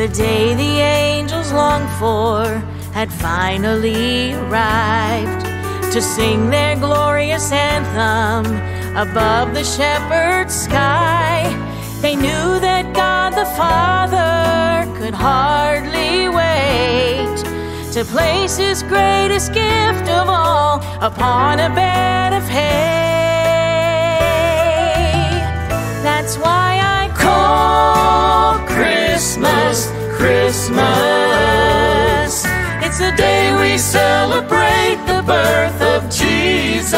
The day the angels longed for had finally arrived to sing their glorious anthem above the shepherd's sky. They knew that God the Father could hardly wait to place his greatest gift of all upon a bed of hay. Celebrate the birth of Jesus.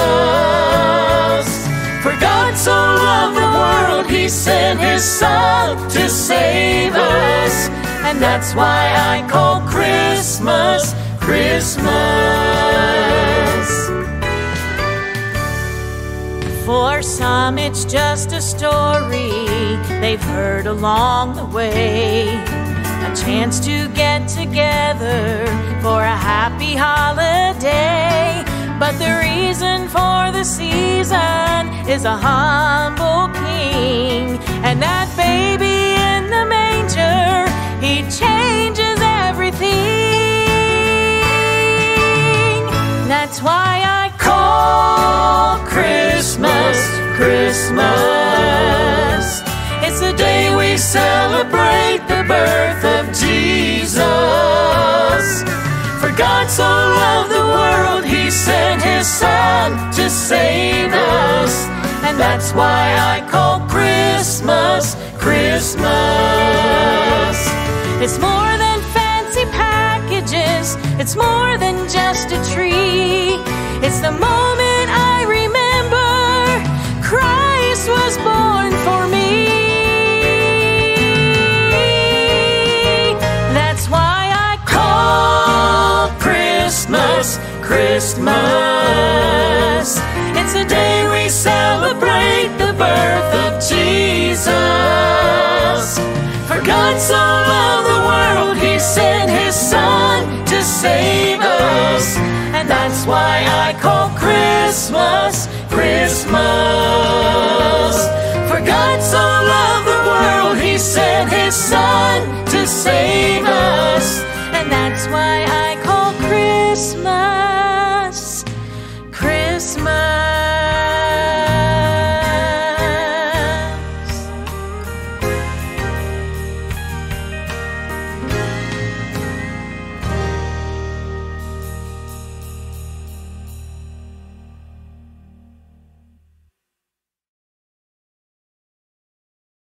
For God so loved the world, He sent His Son to save us. And that's why I call Christmas, Christmas. For some, it's just a story they've heard along the way. Chance to get together for a happy holiday. But the reason for the season is a humble king. Son to save us. And that's why I call Christmas, Christmas. It's more than fancy packages, it's more than just a tree. It's the moment I remember Christ was born for me. That's why I call Christmas, Christmas. It's the day we celebrate the birth of Jesus. For God so loved the world, He sent His Son to save us. And that's why I call Christmas, Christmas. For God so loved the world, He sent His Son to save us. And that's why I call Christmas.